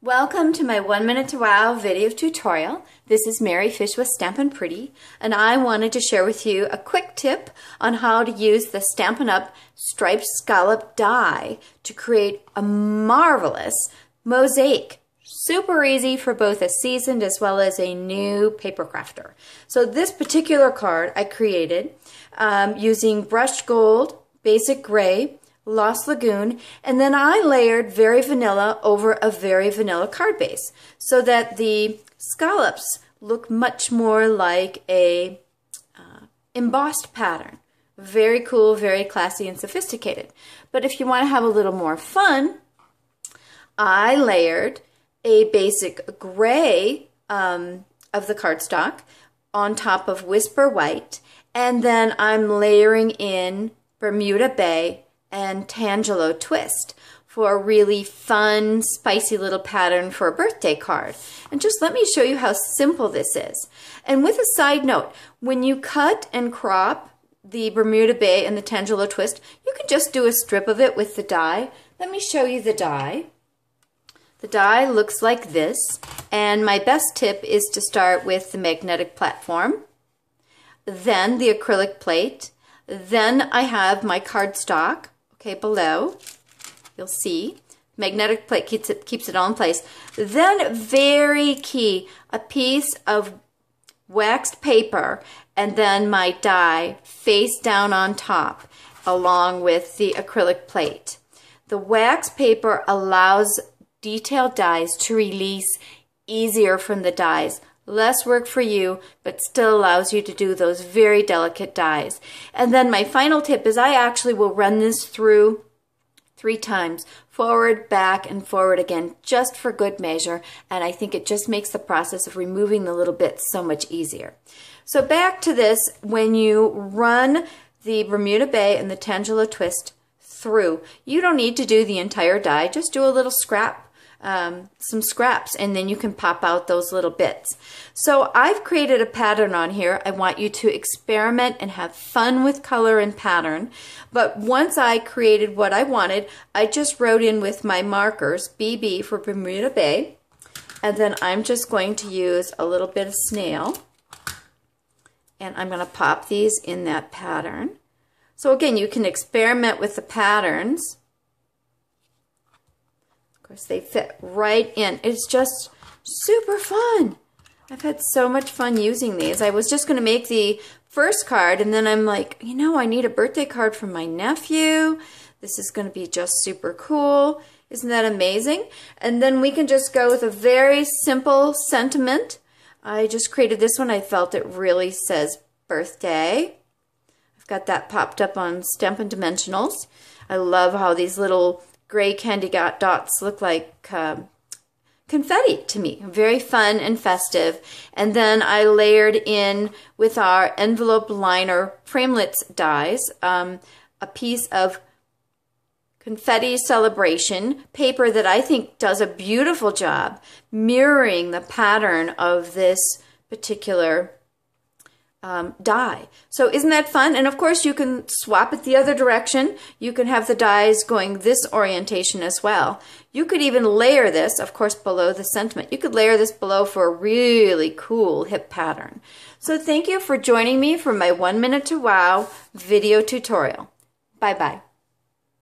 Welcome to my one minute to wow video tutorial. This is Mary Fish with Stampin' Pretty and I wanted to share with you a quick tip on how to use the Stampin' Up! striped scallop die to create a marvelous mosaic. Super easy for both a seasoned as well as a new paper crafter. So this particular card I created um, using brushed gold, basic gray, Lost Lagoon, and then I layered Very Vanilla over a Very Vanilla card base so that the scallops look much more like a uh, embossed pattern. Very cool, very classy and sophisticated. But if you want to have a little more fun, I layered a basic gray um, of the cardstock on top of Whisper White, and then I'm layering in Bermuda Bay and Tangelo Twist for a really fun, spicy little pattern for a birthday card. And just let me show you how simple this is. And with a side note, when you cut and crop the Bermuda Bay and the Tangelo Twist, you can just do a strip of it with the die. Let me show you the die. The die looks like this, and my best tip is to start with the magnetic platform, then the acrylic plate, then I have my cardstock, okay, below. You'll see. Magnetic plate keeps it, keeps it all in place. Then, very key, a piece of waxed paper and then my die face down on top along with the acrylic plate. The wax paper allows detailed dies to release easier from the dies less work for you, but still allows you to do those very delicate dies. And then my final tip is I actually will run this through three times, forward, back, and forward again, just for good measure. And I think it just makes the process of removing the little bits so much easier. So back to this, when you run the Bermuda Bay and the Tangelo Twist through, you don't need to do the entire die, just do a little scrap um, some scraps and then you can pop out those little bits. So I've created a pattern on here. I want you to experiment and have fun with color and pattern. But once I created what I wanted, I just wrote in with my markers, BB for Bermuda Bay. And then I'm just going to use a little bit of snail. And I'm going to pop these in that pattern. So again, you can experiment with the patterns course, they fit right in. It's just super fun. I've had so much fun using these. I was just going to make the first card, and then I'm like, you know, I need a birthday card for my nephew. This is going to be just super cool. Isn't that amazing? And then we can just go with a very simple sentiment. I just created this one. I felt it really says birthday. I've got that popped up on Stampin' Dimensionals. I love how these little gray candy dots look like uh, confetti to me. Very fun and festive. And then I layered in with our envelope liner framelits dies um, a piece of confetti celebration paper that I think does a beautiful job mirroring the pattern of this particular um, die. So isn't that fun? And of course you can swap it the other direction. You can have the dies going this orientation as well. You could even layer this, of course, below the sentiment. You could layer this below for a really cool hip pattern. So thank you for joining me for my one minute to wow video tutorial. Bye bye.